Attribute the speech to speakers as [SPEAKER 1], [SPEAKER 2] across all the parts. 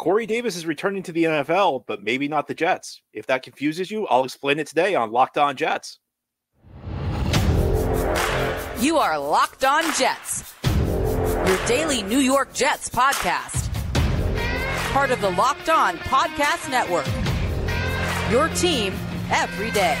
[SPEAKER 1] Corey Davis is returning to the NFL, but maybe not the Jets. If that confuses you, I'll explain it today on Locked On Jets.
[SPEAKER 2] You are Locked On Jets, your daily New York Jets podcast. Part of the Locked On Podcast Network. Your team every day.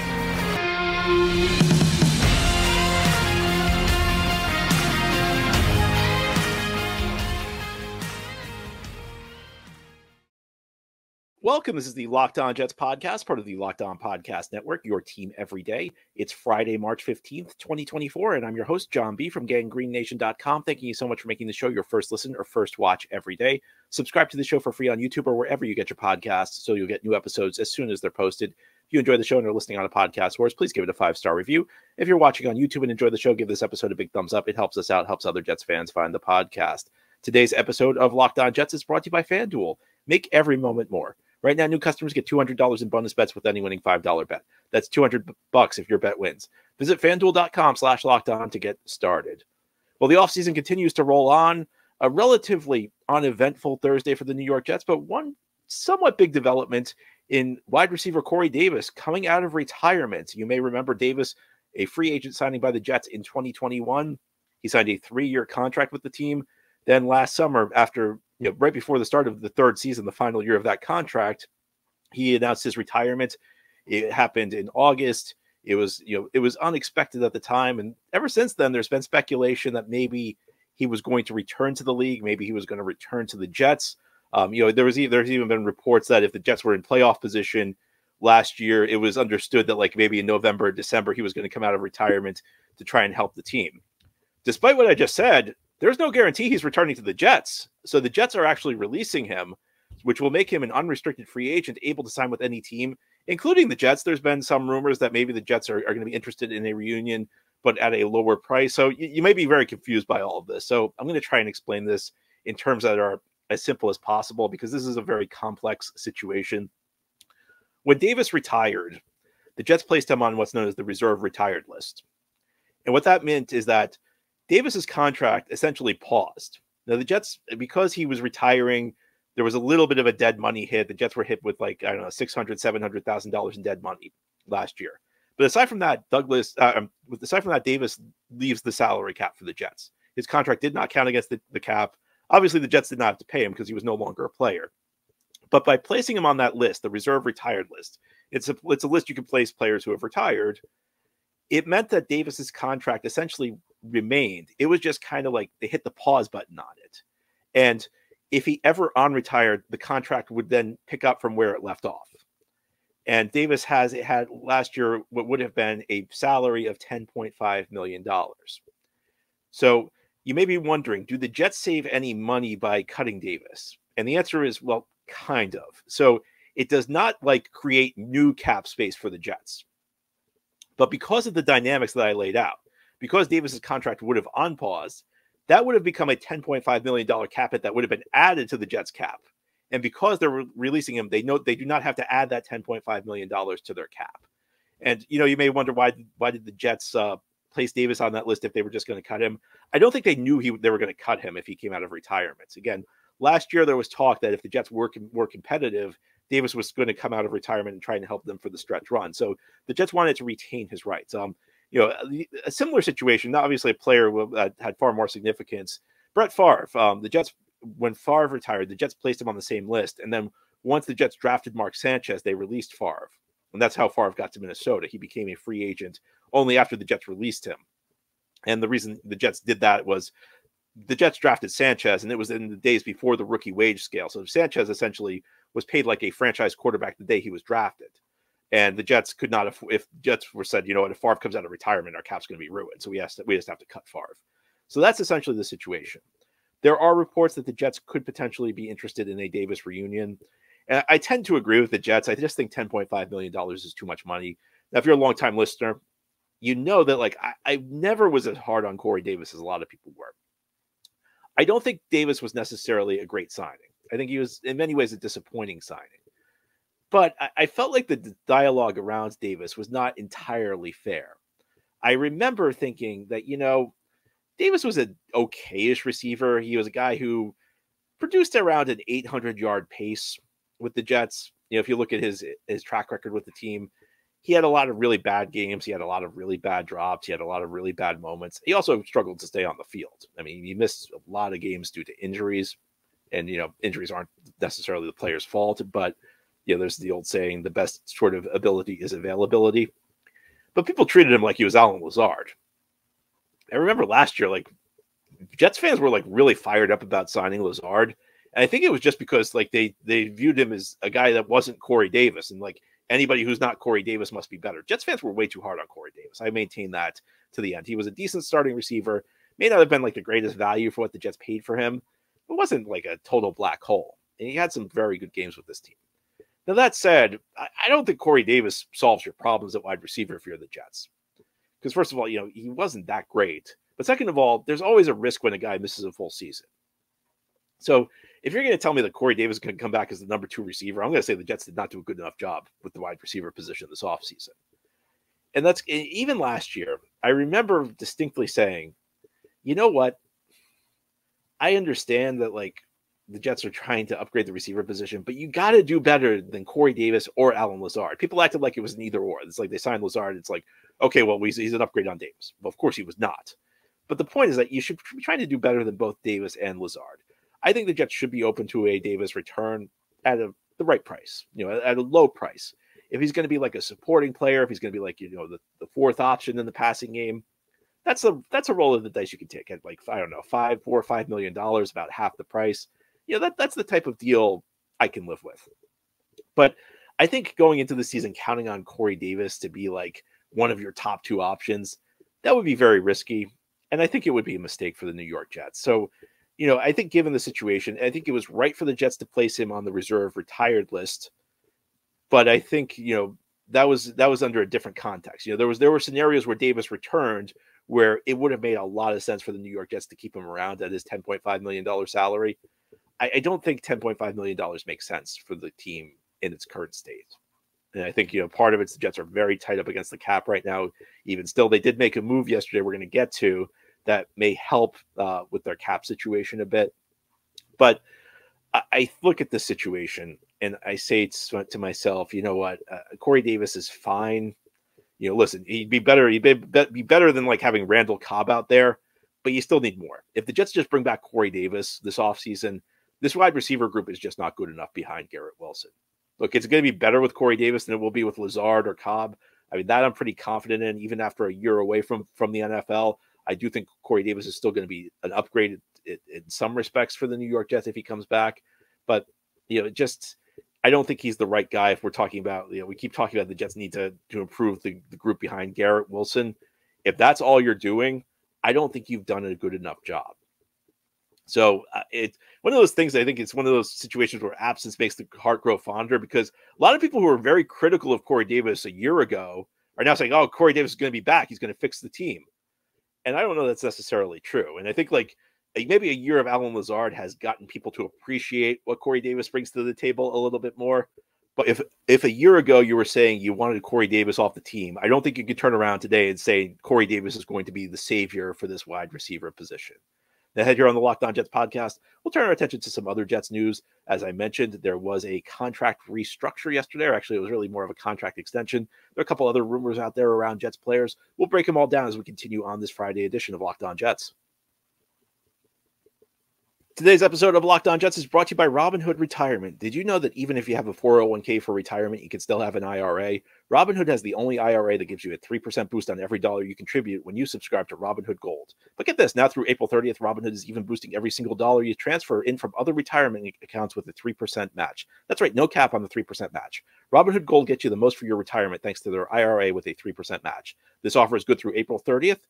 [SPEAKER 1] Welcome. This is the Locked On Jets podcast, part of the Locked On Podcast Network, your team every day. It's Friday, March 15th, 2024, and I'm your host, John B. from ganggreennation.com. Thanking you so much for making the show your first listen or first watch every day. Subscribe to the show for free on YouTube or wherever you get your podcasts so you'll get new episodes as soon as they're posted. If you enjoy the show and are listening on a podcast source, please give it a five star review. If you're watching on YouTube and enjoy the show, give this episode a big thumbs up. It helps us out, helps other Jets fans find the podcast. Today's episode of Locked On Jets is brought to you by FanDuel. Make every moment more. Right now, new customers get $200 in bonus bets with any winning $5 bet. That's 200 bucks if your bet wins. Visit fanduel.com slash locked on to get started. Well, the offseason continues to roll on. A relatively uneventful Thursday for the New York Jets, but one somewhat big development in wide receiver Corey Davis coming out of retirement. You may remember Davis, a free agent signing by the Jets in 2021. He signed a three year contract with the team. Then last summer, after you know, right before the start of the third season, the final year of that contract, he announced his retirement. It happened in August. It was, you know, it was unexpected at the time, and ever since then, there's been speculation that maybe he was going to return to the league. Maybe he was going to return to the Jets. Um, you know, there was there's even been reports that if the Jets were in playoff position last year, it was understood that like maybe in November, December, he was going to come out of retirement to try and help the team. Despite what I just said, there's no guarantee he's returning to the Jets. So the Jets are actually releasing him, which will make him an unrestricted free agent, able to sign with any team, including the Jets. There's been some rumors that maybe the Jets are, are going to be interested in a reunion, but at a lower price. So you, you may be very confused by all of this. So I'm going to try and explain this in terms that are as simple as possible because this is a very complex situation. When Davis retired, the Jets placed him on what's known as the reserve retired list. And what that meant is that Davis's contract essentially paused. Now the Jets, because he was retiring, there was a little bit of a dead money hit. The Jets were hit with like I don't know six hundred, seven hundred thousand dollars in dead money last year. But aside from that, Douglas, uh, um, aside from that, Davis leaves the salary cap for the Jets. His contract did not count against the, the cap. Obviously, the Jets did not have to pay him because he was no longer a player. But by placing him on that list, the reserve retired list, it's a it's a list you can place players who have retired. It meant that Davis's contract essentially remained. It was just kind of like they hit the pause button on it. And if he ever on retired, the contract would then pick up from where it left off. And Davis has it had last year what would have been a salary of $10.5 million. So you may be wondering, do the Jets save any money by cutting Davis? And the answer is, well, kind of. So it does not like create new cap space for the Jets. But because of the dynamics that I laid out, because Davis's contract would have unpaused, that would have become a $10.5 million cap hit that would have been added to the Jets cap. And because they're re- releasing him, they know they do not have to add that $10.5 million to their cap. And you know, you may wonder why why did the Jets uh, place Davis on that list if they were just going to cut him? I don't think they knew he they were going to cut him if he came out of retirement. Again, last year there was talk that if the Jets were were competitive, Davis was going to come out of retirement and try and help them for the stretch run. So the Jets wanted to retain his rights. Um, you know, a similar situation, obviously a player that had far more significance. Brett Favre, um, the Jets, when Favre retired, the Jets placed him on the same list. And then once the Jets drafted Mark Sanchez, they released Favre. And that's how Favre got to Minnesota. He became a free agent only after the Jets released him. And the reason the Jets did that was the Jets drafted Sanchez, and it was in the days before the rookie wage scale. So Sanchez essentially was paid like a franchise quarterback the day he was drafted and the Jets could not have if Jets were said, you know what, if Favre comes out of retirement, our cap's going to be ruined. So we have to, we just have to cut Favre. So that's essentially the situation. There are reports that the Jets could potentially be interested in a Davis reunion. And I tend to agree with the Jets. I just think $10.5 million is too much money. Now, if you're a longtime listener, you know that like I, I never was as hard on Corey Davis as a lot of people were. I don't think Davis was necessarily a great signing. I think he was in many ways a disappointing signing but I, I felt like the dialogue around Davis was not entirely fair. I remember thinking that, you know, Davis was an okayish receiver. He was a guy who produced around an 800 yard pace with the Jets. You know, if you look at his his track record with the team, he had a lot of really bad games. He had a lot of really bad drops. He had a lot of really bad moments. He also struggled to stay on the field. I mean, he missed a lot of games due to injuries, and you know, injuries aren't necessarily the player's fault. But you know, there's the old saying: the best sort of ability is availability. But people treated him like he was Allen Lazard. I remember last year, like Jets fans were like really fired up about signing Lazard. And I think it was just because like they they viewed him as a guy that wasn't Corey Davis, and like anybody who's not Corey Davis must be better. Jets fans were way too hard on Corey Davis. I maintain that to the end. He was a decent starting receiver, may not have been like the greatest value for what the Jets paid for him, but wasn't like a total black hole. And he had some very good games with this team. Now that said, I, don't think Corey Davis solves your problems at wide receiver if you're the Jets. Because first of all, you know, he wasn't that great. But second of all, there's always a risk when a guy misses a full season. So if you're going to tell me that Corey Davis can come back as the number two receiver, I'm going to say the Jets did not do a good enough job with the wide receiver position this offseason. And that's even last year, I remember distinctly saying, you know what? I understand that like the Jets are trying to upgrade the receiver position, but you got to do better than Corey Davis or Allen Lazard. People acted like it was an either or. It's like they signed Lazard. It's like, okay, well, he's, he's an upgrade on Davis. Well, of course, he was not. But the point is that you should be trying to do better than both Davis and Lazard. I think the Jets should be open to a Davis return at a, the right price, you know, at a low price. If he's going to be like a supporting player, if he's going to be like, you know, the, the fourth option in the passing game, that's a that's a roll of the dice you can take at like I don't know five four or five million dollars, about half the price. You know that that's the type of deal I can live with. But I think going into the season, counting on Corey Davis to be like one of your top two options, that would be very risky, and I think it would be a mistake for the New York Jets. So you know, I think given the situation, I think it was right for the Jets to place him on the reserve retired list. But I think, you know, that was that was under a different context. You know, there was there were scenarios where Davis returned where it would have made a lot of sense for the New York Jets to keep him around at his $10.5 million salary. I, I don't think $10.5 million makes sense for the team in its current state. And I think, you know, part of it's the Jets are very tight up against the cap right now. Even still, they did make a move yesterday we're going to get to that may help uh, with their cap situation a bit. But I, I look at the situation and I say to myself, you know what, uh, Corey Davis is fine. You know, listen, he'd be better. He'd be, be better than like having Randall Cobb out there, but you still need more. If the Jets just bring back Corey Davis this offseason, this wide receiver group is just not good enough behind Garrett Wilson. Look, it's going to be better with Corey Davis than it will be with Lazard or Cobb. I mean, that I'm pretty confident in, even after a year away from from the NFL. I do think Corey Davis is still going to be an upgrade in, in some respects for the New York Jets if he comes back. But, you know, just I don't think he's the right guy if we're talking about, you know, we keep talking about the Jets need to to improve the, the group behind Garrett Wilson. If that's all you're doing, I don't think you've done a good enough job. So uh, it's one of those things. I think it's one of those situations where absence makes the heart grow fonder because a lot of people who were very critical of Corey Davis a year ago are now saying, "Oh, Corey Davis is going to be back. He's going to fix the team." And I don't know that's necessarily true. And I think like maybe a year of Allen Lazard has gotten people to appreciate what Corey Davis brings to the table a little bit more. But if if a year ago you were saying you wanted Corey Davis off the team, I don't think you could turn around today and say Corey Davis is going to be the savior for this wide receiver position. Ahead here on the Locked On Jets podcast, we'll turn our attention to some other Jets news. As I mentioned, there was a contract restructure yesterday, or actually, it was really more of a contract extension. There are a couple other rumors out there around Jets players. We'll break them all down as we continue on this Friday edition of Locked On Jets. Today's episode of Locked On Jets is brought to you by Robinhood Retirement. Did you know that even if you have a 401k for retirement, you can still have an IRA? Robinhood has the only IRA that gives you a 3% boost on every dollar you contribute when you subscribe to Robinhood Gold. But get this now through April 30th, Robinhood is even boosting every single dollar you transfer in from other retirement accounts with a 3% match. That's right, no cap on the 3% match. Robinhood Gold gets you the most for your retirement thanks to their IRA with a 3% match. This offer is good through April 30th.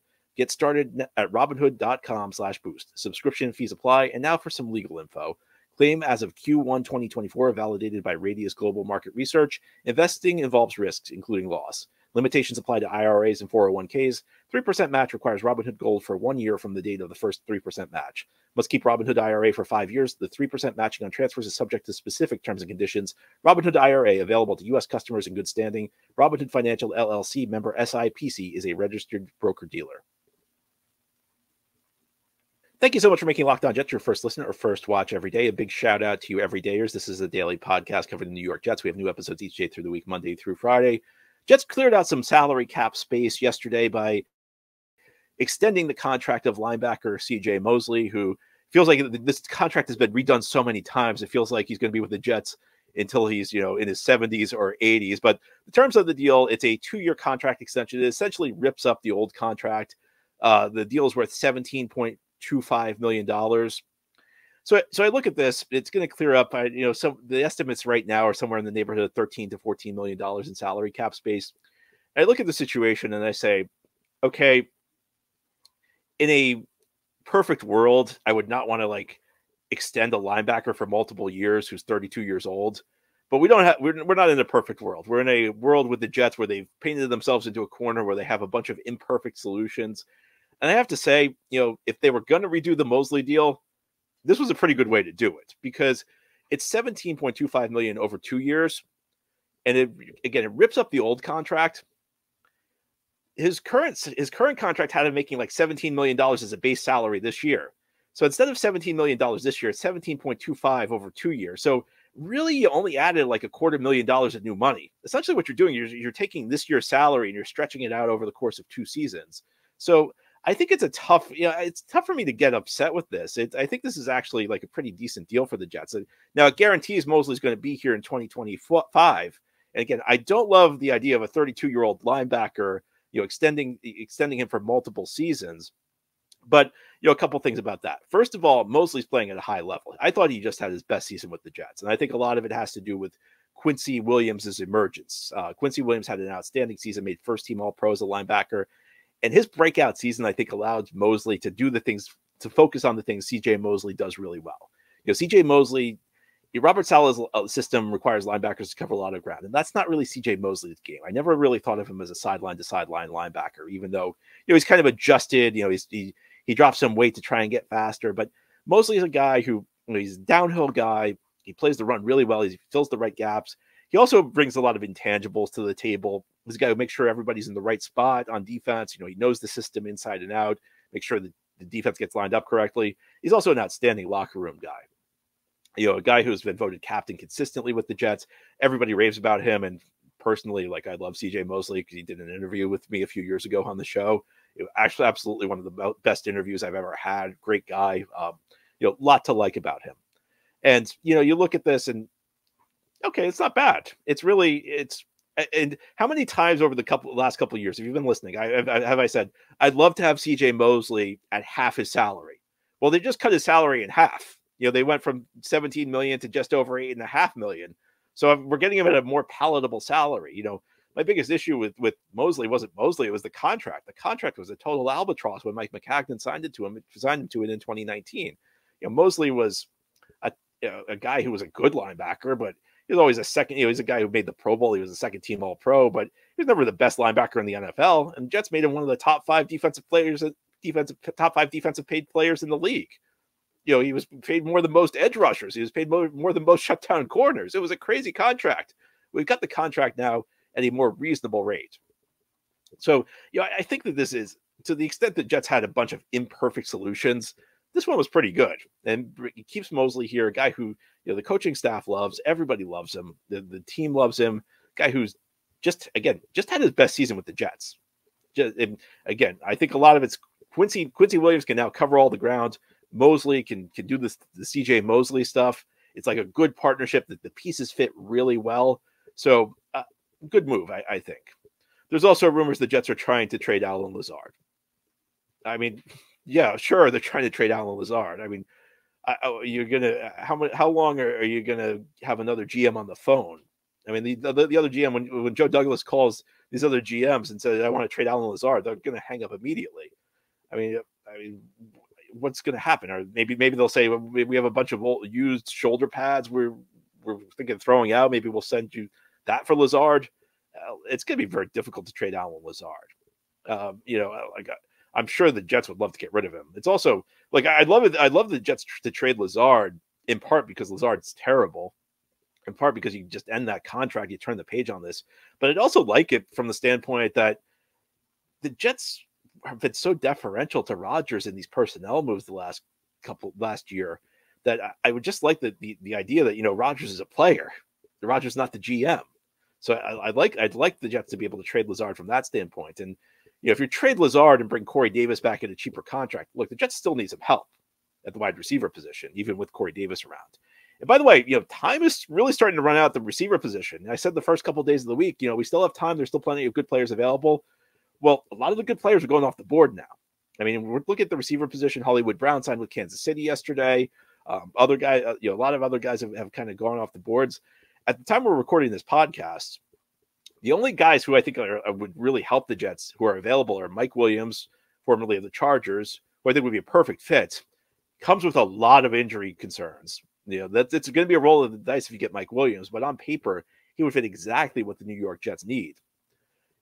[SPEAKER 1] Get started at robinhood.com slash boost. Subscription fees apply. And now for some legal info. Claim as of Q1 2024, validated by Radius Global Market Research. Investing involves risks, including loss. Limitations apply to IRAs and 401ks. 3% match requires Robinhood Gold for one year from the date of the first 3% match. Must keep Robinhood IRA for five years. The 3% matching on transfers is subject to specific terms and conditions. Robinhood IRA available to U.S. customers in good standing. Robinhood Financial LLC member SIPC is a registered broker dealer. Thank you so much for making Locked On Jets your first listen or first watch every day. A big shout out to you, everydayers. This is a daily podcast covering the New York Jets. We have new episodes each day through the week, Monday through Friday. Jets cleared out some salary cap space yesterday by extending the contract of linebacker CJ Mosley, who feels like this contract has been redone so many times. It feels like he's going to be with the Jets until he's, you know, in his 70s or 80s. But the terms of the deal, it's a two-year contract extension. It essentially rips up the old contract. Uh, the deal is worth 17.25 million dollars. So, so I look at this. It's going to clear up. I, you know, some the estimates right now are somewhere in the neighborhood of 13 to 14 million dollars in salary cap space. I look at the situation and I say, okay, in a perfect world, I would not want to like extend a linebacker for multiple years who's 32 years old. But we don't have we're, we're not in a perfect world. We're in a world with the Jets where they've painted themselves into a corner where they have a bunch of imperfect solutions. And I have to say, you know, if they were going to redo the Mosley deal, this was a pretty good way to do it because it's 17.25 million over 2 years and it again it rips up the old contract his current his current contract had him making like 17 million dollars as a base salary this year. So instead of 17 million dollars this year, it's 17.25 over 2 years. So really you only added like a quarter million dollars of new money. Essentially what you're doing you're you're taking this year's salary and you're stretching it out over the course of two seasons. So I think it's a tough, you know, it's tough for me to get upset with this. It, I think this is actually like a pretty decent deal for the Jets. Now it guarantees Mosley's going to be here in 2025. And again, I don't love the idea of a 32 year old linebacker you know, extending extending him for multiple seasons. But you know, a couple things about that. First of all, Mosley's playing at a high level. I thought he just had his best season with the Jets, and I think a lot of it has to do with Quincy Williams' emergence. Uh, Quincy Williams had an outstanding season, made first team All Pro as a linebacker, and his breakout season, I think, allowed Mosley to do the things to focus on the things CJ Mosley does really well. You know, CJ Mosley Robert Saleh's uh, system requires linebackers to cover a lot of ground, and that's not really CJ Mosley's game. I never really thought of him as a sideline to sideline linebacker, even though you know he's kind of adjusted. You know, he's he he drops some weight to try and get faster, but Mosley is a guy who you know, he's a downhill guy. He plays the run really well. He fills the right gaps. He also brings a lot of intangibles to the table. He's a guy who makes sure everybody's in the right spot on defense. You know, he knows the system inside and out. Make sure that the defense gets lined up correctly. He's also an outstanding locker room guy you know, a guy who's been voted captain consistently with the Jets. Everybody raves about him. And personally, like I love CJ Mosley because he did an interview with me a few years ago on the show. It was actually absolutely one of the best interviews I've ever had. Great guy. Um, you know, lot to like about him. And, you know, you look at this and okay, it's not bad. It's really, it's, and how many times over the couple last couple years, if you've been listening, I, I have I said I'd love to have CJ Mosley at half his salary. Well, they just cut his salary in half you know, they went from 17 million to just over eight and a half million. So we're getting him at a more palatable salary. You know, my biggest issue with with Mosley wasn't Mosley; it was the contract. The contract was a total albatross when Mike Maccagnan signed it to him. Signed him to it in 2019. You know, Mosley was a you know, a guy who was a good linebacker, but he was always a second. You know, he's a guy who made the Pro Bowl. He was a second team All Pro, but he was never the best linebacker in the NFL. And Jets made him one of the top five defensive players, defensive top five defensive paid players in the league you know, he was paid more than most edge rushers. He was paid more, more than most shutdown corners. It was a crazy contract. We've got the contract now at a more reasonable rate. So, you know, I think that this is to the extent that Jets had a bunch of imperfect solutions. This one was pretty good, and it keeps Mosley here, a guy who you know the coaching staff loves. Everybody loves him. The the team loves him. Guy who's just again just had his best season with the Jets. Just, and again, I think a lot of it's Quincy Quincy Williams can now cover all the ground. Mosley can can do this the CJ Mosley stuff. It's like a good partnership that the pieces fit really well. So uh, good move, I, I, think. There's also rumors the Jets are trying to trade Allen Lazard. I mean, yeah, sure, they're trying to trade Allen Lazard. I mean, I, oh, you're gonna how how long are, are, you gonna have another GM on the phone? I mean, the, the, the other GM when when Joe Douglas calls these other GMs and says I want to trade Allen Lazard, they're gonna hang up immediately. I mean, I mean, what's to happen? Or maybe maybe they'll say we have a bunch of old, used shoulder pads. We're we're thinking throwing out. Maybe we'll send you that for Lazard. Uh, it's to be very difficult to trade Allen Lazard. Um, you know, uh, like uh, I'm sure the Jets would love to get rid of him. It's also like I'd love it. I'd love the Jets to trade Lazard in part because Lazard's terrible, in part because you just end that contract, you turn the page on this. But I'd also like it from the standpoint that the Jets have been so deferential to Rodgers in these personnel moves the last couple last year that I, I would just like the, the, the idea that you know Rodgers is a player, Rodgers not the GM. So I, would like I'd like the Jets to be able to trade Lazard from that standpoint. And you know, if you trade Lazard and bring Corey Davis back at a cheaper contract, look, the Jets still need some help at the wide receiver position, even with Corey Davis around. And by the way, you know, time is really starting to run out the receiver position. I said the first couple of days of the week, you know, we still have time. There's still plenty of good players available. Well, a lot of the good players are going off the board now. I mean, looking at the receiver position. Hollywood Brown signed with Kansas City yesterday. Um, other guys, uh, you know, a lot of other guys have, have kind of gone off the boards. At the time we're recording this podcast, the only guys who I think are, are, would really help the Jets who are available are Mike Williams, formerly of the Chargers, who I think would be a perfect fit. Comes with a lot of injury concerns. You know, that it's going to be a roll of the dice if you get Mike Williams, but on paper, he would fit exactly what the New York Jets need.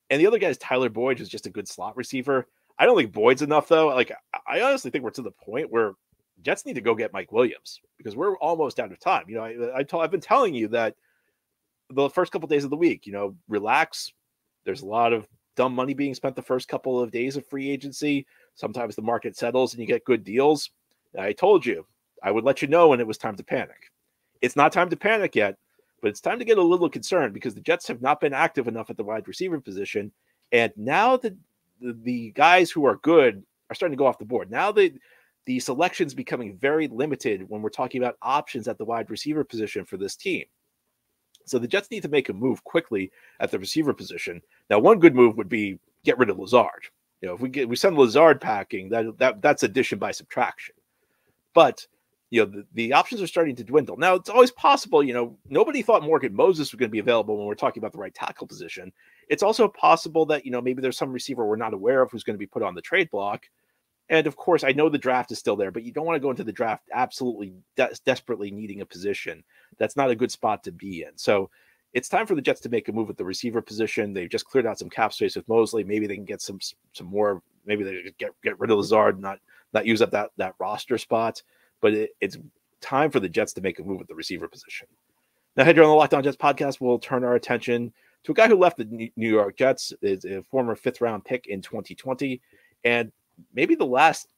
[SPEAKER 1] And the other guy is Tyler Boyd, who's just a good slot receiver. I don't think Boyd's enough though. Like I honestly think we're to the point where Jets need to go get Mike Williams because we're almost out of time. You know, I, I've been telling you that the first couple of days of the week, you know, relax. There's a lot of dumb money being spent the first couple of days of free agency. Sometimes the market settles and you get good deals. I told you I would let you know when it was time to panic. It's not time to panic yet, but it's time to get a little concerned because the Jets have not been active enough at the wide receiver position. And now the, the, guys who are good are starting to go off the board. Now the the selection's becoming very limited when we're talking about options at the wide receiver position for this team. So the Jets need to make a move quickly at the receiver position. Now, one good move would be get rid of Lazard. You know, if we get we send Lazard packing, that that that's addition by subtraction. But you know, the, the options are starting to dwindle. Now, it's always possible, you know, nobody thought Morgan Moses was going to be available when we're talking about the right tackle position. It's also possible that, you know, maybe there's some receiver we're not aware of who's going to be put on the trade block. And of course, I know the draft is still there, but you don't want to go into the draft absolutely de- desperately needing a position. That's not a good spot to be in. So it's time for the Jets to make a move at the receiver position. They've just cleared out some cap space with Mosley. Maybe they can get some some more. Maybe they get get rid of Lazard, not not use up that that roster spot but it, it's time for the Jets to make a move at the receiver position. Now, here on the Locked On Jets podcast, we'll turn our attention to a guy who left the New York Jets, is a former fifth round pick in 2020, and maybe the last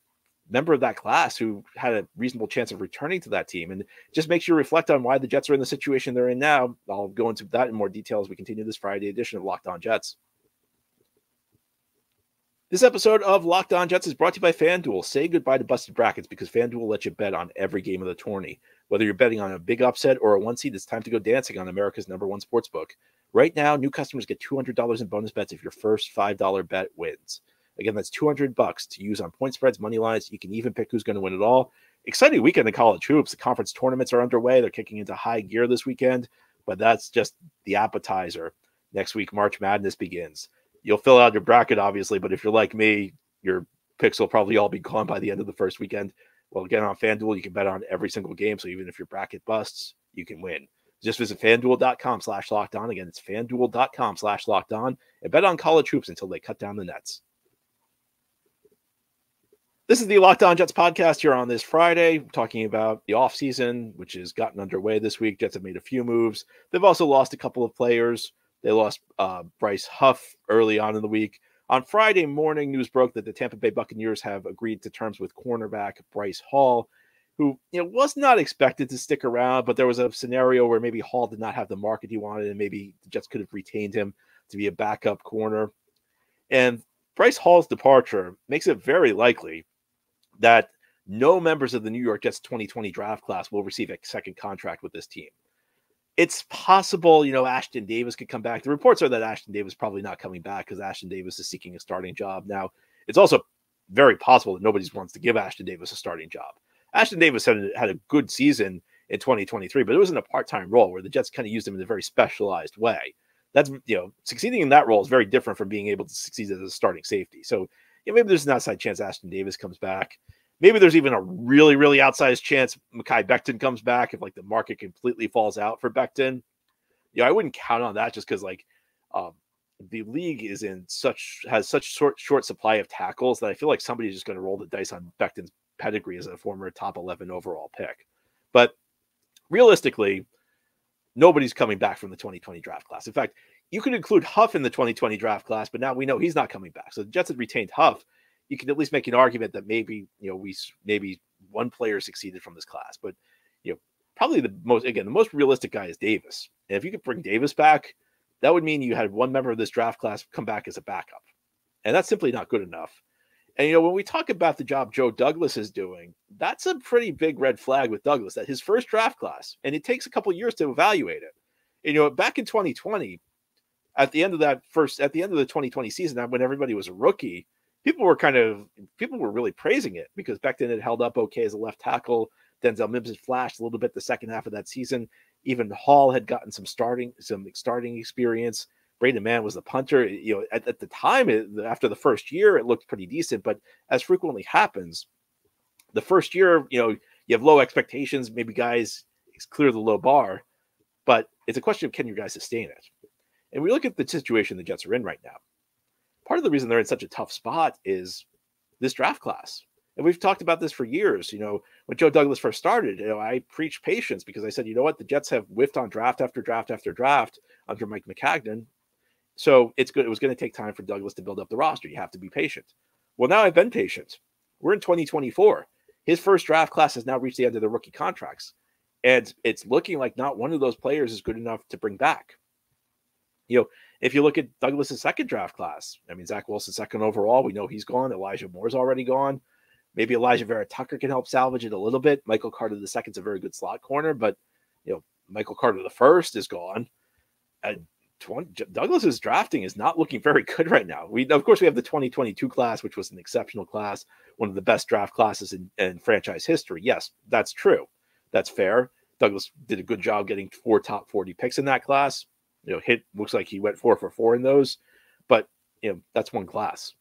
[SPEAKER 1] member of that class who had a reasonable chance of returning to that team. And just makes you reflect on why the Jets are in the situation they're in now. I'll go into that in more detail as we continue this Friday edition of Locked On Jets. This episode of Locked On Jets is brought to you by FanDuel. Say goodbye to busted brackets because FanDuel lets you bet on every game of the tourney. Whether you're betting on a big upset or a one seed, it's time to go dancing on America's number one sports book. Right now, new customers get $200 in bonus bets if your first $5 bet wins. Again, that's 200 bucks to use on point spreads, money lines. You can even pick who's going to win it all. Exciting weekend in college hoops. The conference tournaments are underway. They're kicking into high gear this weekend, but that's just the appetizer. Next week, March Madness begins you'll fill out your bracket, obviously, but if you're like me, your picks will probably all be gone by the end of the first weekend. Well, again, on FanDuel, you can bet on every single game. So even if your bracket busts, you can win. Just visit fanduel.com slash locked on. Again, it's fanduel.com slash locked on and bet on college hoops until they cut down the nets. This is the Locked On Jets podcast here on this Friday, talking about the offseason, which has gotten underway this week. Jets have made a few moves. They've also lost a couple of players. They lost uh, Bryce Huff early on in the week. On Friday morning, news broke that the Tampa Bay Buccaneers have agreed to terms with cornerback Bryce Hall, who you know was not expected to stick around, but there was a scenario where maybe Hall did not have the market he wanted, and maybe the Jets could have retained him to be a backup corner. And Bryce Hall's departure makes it very likely that no members of the New York Jets 2020 draft class will receive a second contract with this team it's possible, you know, Ashtyn Davis could come back. The reports are that Ashtyn Davis probably not coming back because Ashtyn Davis is seeking a starting job. Now, it's also very possible that nobody wants to give Ashtyn Davis a starting job. Ashtyn Davis had had a good season in 2023, but it was in a part-time role where the Jets kind of used him in a very specialized way. That's you know, succeeding in that role is very different from being able to succeed as a starting safety. So yeah, maybe there's an outside chance Ashtyn Davis comes back. Maybe there's even a really, really outsized chance Mekhi Becton comes back if like the market completely falls out for Becton. Yeah, I wouldn't count on that just because like um, the league is in such has such short short supply of tackles that I feel like somebody's just going to roll the dice on Becton's pedigree as a former top 11 overall pick. But realistically, nobody's coming back from the 2020 draft class. In fact, you could include Huff in the 2020 draft class, but now we know he's not coming back. So the Jets had retained Huff you can at least make an argument that maybe you know we maybe one player succeeded from this class, but you know, probably the most again the most realistic guy is Davis. And if you could bring mm-hmm. Davis back, that would mean you had one member of this draft class come back as a backup, and that's simply not good enough. And you know, when we talk about the job Joe Douglas is doing, that's a pretty big red flag with Douglas. That his first draft class, and it takes a couple years to evaluate it. And, you know, back in 2020, at the end of that first, at the end of the 2020 season, when everybody was a rookie, people were kind of people were really praising it because back then it held up okay as a left tackle. Denzel Mims had flashed a little bit the second half of that season. Even Hall had gotten some starting some starting experience. Braden Mann was the punter. You know, at, at the time, it, after the first year, it looked pretty decent. But as frequently happens, the first year, you know, you have low expectations. Maybe guys clear the low bar, but it's a question of can your guys sustain it? And we look at the situation the Jets are in right now. Part of the reason they're in such a tough spot is this draft class. And we've talked about this for years. You know, when Joe Douglas first started, you know, I preached patience because I said, you know what, the Jets have whiffed on draft after draft after draft under Mike Maccagnan. So it's good. It was going to take time for Douglas to build up the roster. You have to be patient. Well, now I've been patient. We're in 2024. His first draft class has now reached the end of the rookie contracts. And it's looking like not one of those players is good enough to bring back. You know, if you look at Douglas's second draft class, I mean, Zach Wilson second overall, we know he's gone. Elijah Moore's already gone. Maybe Alijah Vera-Tucker can help salvage it a little bit. Michael Carter the second's a very good slot corner, but you know, Michael Carter the first is gone. And 20, Douglas's drafting is not looking very good right now. We of course we have the 2022 class, which was an exceptional class, one of the best draft classes in, in franchise history. Yes, that's true. That's fair. Douglas did a good job getting four top 40 picks in that class. You know, hit looks like he went four for four in those, but you know, that's one class.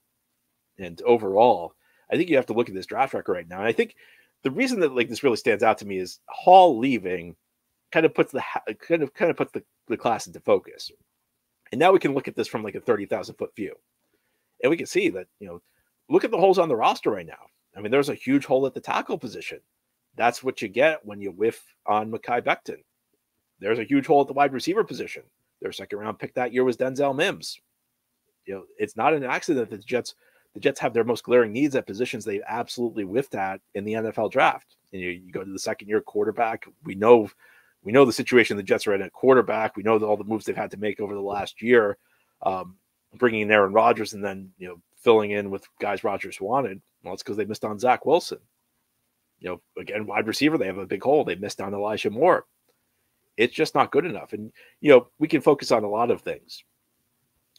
[SPEAKER 1] And overall, I think you have to look at this draft record right now. And I think the reason that like this really stands out to me is Hall leaving kind of puts the kind of kind of puts the, the class into focus. And now we can look at this from like a 30,000 foot view. And we can see that, you know, look at the holes on the roster right now. I mean, there's a huge hole at the tackle position. That's what you get when you whiff on Mekhi Becton. There's a huge hole at the wide receiver position. Their second round pick that year was Denzel Mims. You know, it's not an accident that the Jets the Jets have their most glaring needs at positions they absolutely whiffed at in the NFL draft. And you, you go to the second year quarterback. We know we know the situation the Jets are in at quarterback. We know all the moves they've had to make over the last year, um, bringing in Aaron Rodgers and then you know filling in with guys Rodgers wanted. Well, it's because they missed on Zach Wilson. You know, again, wide receiver, they have a big hole. They missed on Elijah Moore. It's just not good enough. And you know, we can focus on a lot of things.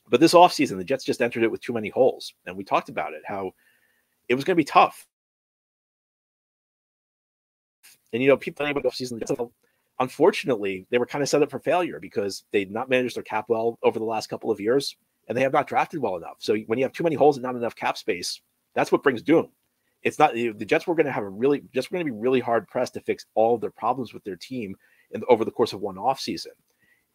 [SPEAKER 1] But this offseason, the Jets just entered it with too many holes. And we talked about it, how it was going to be tough. And you know, people think about offseason, unfortunately, they were kind of set up for failure because they did not manage their cap well over the last couple of years, and they have not drafted well enough. So when you have too many holes and not enough cap space, that's what brings doom. It's not the Jets were going to have a really just going to be really hard pressed to fix all of their problems with their team in, over the course of one off season.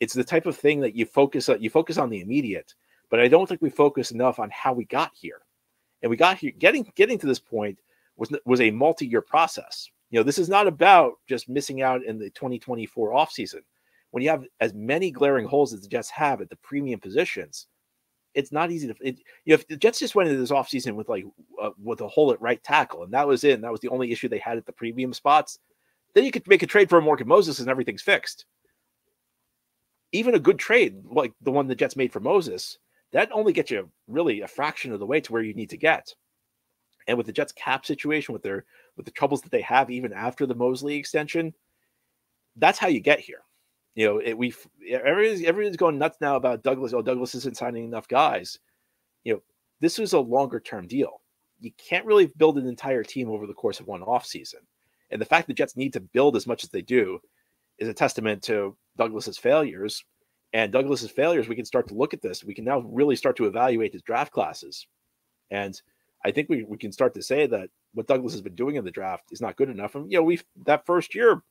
[SPEAKER 1] It's the type of thing that you focus on. You focus on the immediate, but I don't think we focus enough on how we got here. And we got here getting getting to this point was was a multi year process you know, this is not about just missing out in the 2024 offseason. When you have as many glaring holes as the Jets have at the premium positions, it's not easy to. It, you know, if the Jets just went into this offseason with like uh, with a hole at right tackle, and that was it, and that was the only issue they had at the premium spots, then you could make a trade for Morgan Moses and everything's fixed. Even a good trade like the one the Jets made for Moses, that only gets you really a fraction of the way to where you need to get. And with the Jets cap situation, with their with the troubles that they have even after the Mosley extension, that's how you get here. You know, it, we everybody's everybody's going nuts now about Douglas. Oh, Douglas isn't signing enough guys. You know, this was a longer term deal. You can't really build an entire team over the course of one off season. And the fact the Jets need to build as much as they do is a testament to Douglas's failures. And Douglas's failures, we can start to look at this. We can now really start to evaluate his draft classes. And I think we, we can start to say that what Douglas has been doing in the draft is not good enough. And you know, we that first year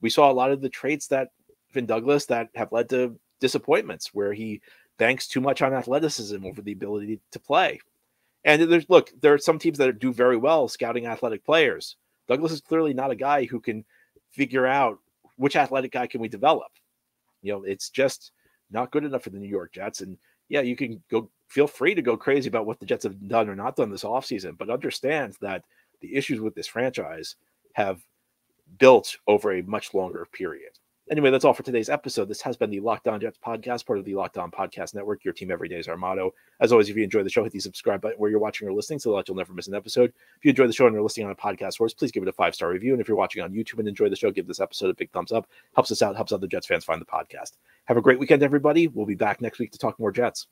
[SPEAKER 1] we saw a lot of the traits that Vin Douglas that have led to disappointments where he banks too much on athleticism over the ability to play. And there's look, there are some teams that do very well scouting athletic players. Douglas is clearly not a guy who can figure out which athletic guy can we develop. You know, it's just not good enough for the New York Jets. And yeah, you can go feel free to go crazy about what the Jets have done or not done this offseason, but understand that the issues with this franchise have built over a much longer period. Anyway, that's all for today's episode. This has been the Locked On Jets podcast, part of the Locked On Podcast Network. Your team every day is our motto. As always, if you enjoy the show, hit the subscribe button where you're watching or listening so that you'll never miss an episode. If you enjoy the show and you're listening on a podcast source, please give it a five star review. And if you're watching on YouTube and enjoy the show, give this episode a big thumbs up. Helps us out, helps other Jets fans find the podcast. Have a great weekend, everybody. We'll be back next week to talk more Jets.